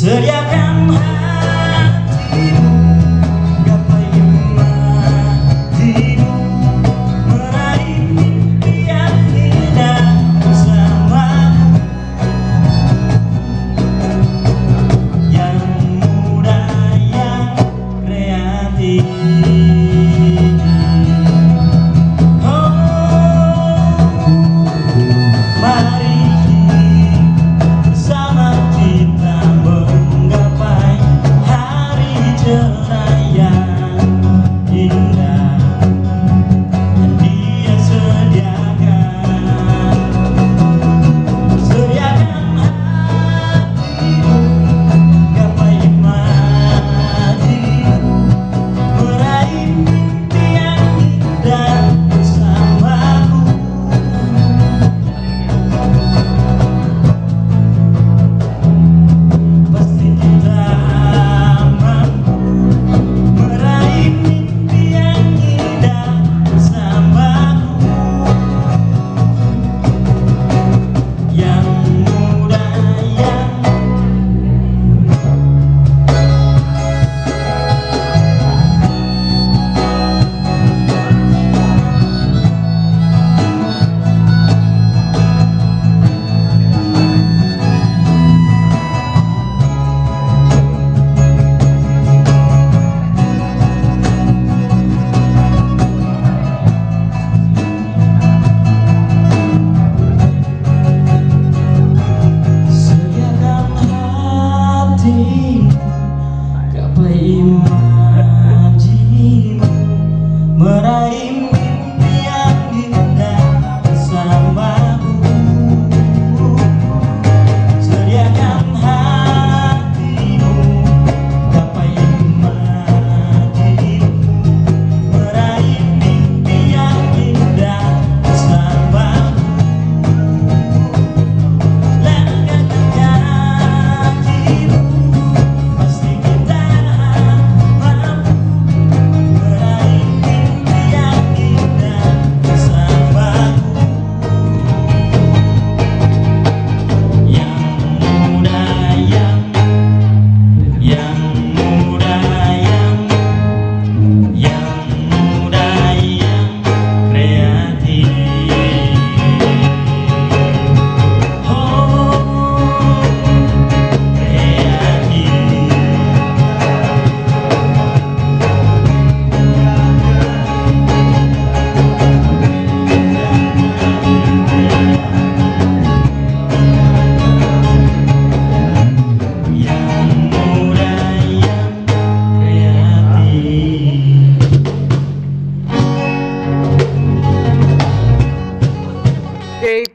Sediakan hatimu Gapai matimu Meraih mimpi yang indah bersamamu. Yang muda, yang kreatif.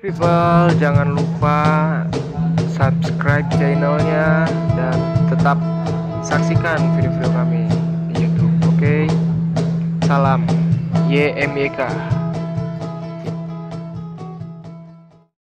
People jangan lupa subscribe channelnya dan tetap saksikan video-video kami di YouTube oke okay? salam YMYK